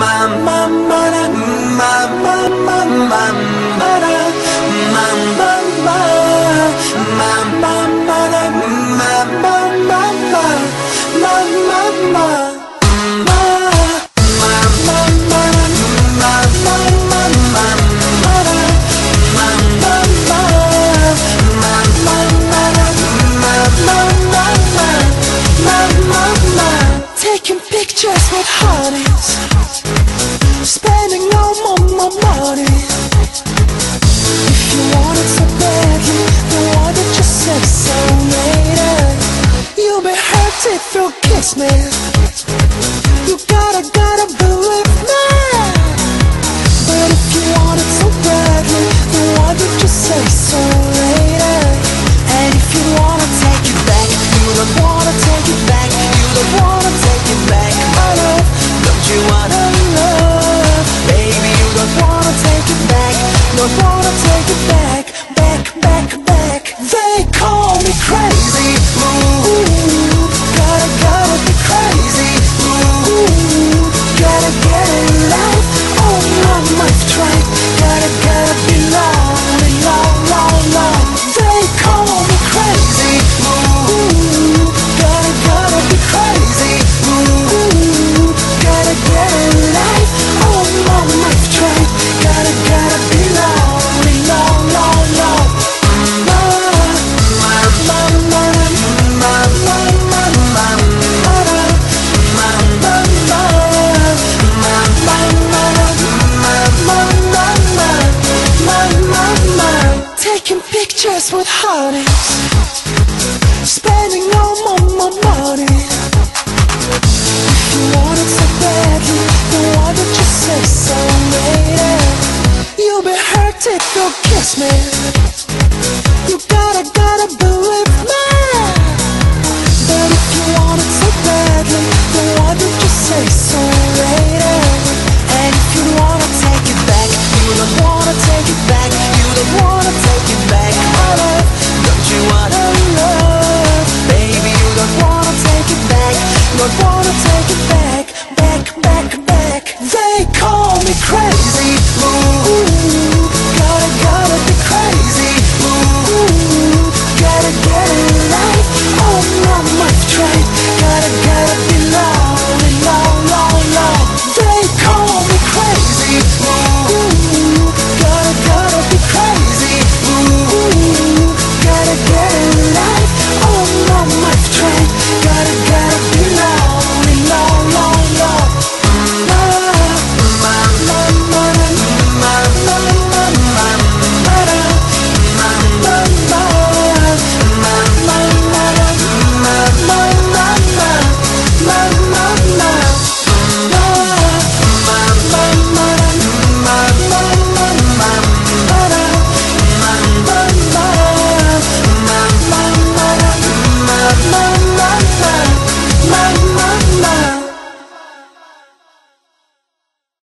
ma ma ma ma ma ma ma ma spending no more, more money. If you want it so badly, you don't want it yourself So later, you'll be hurt if you kiss me. wanna take it back. Pictures with heartaches Spending all my, my money If You want it so badly Then why don't you say so lady? You'll be hurt if you kiss me.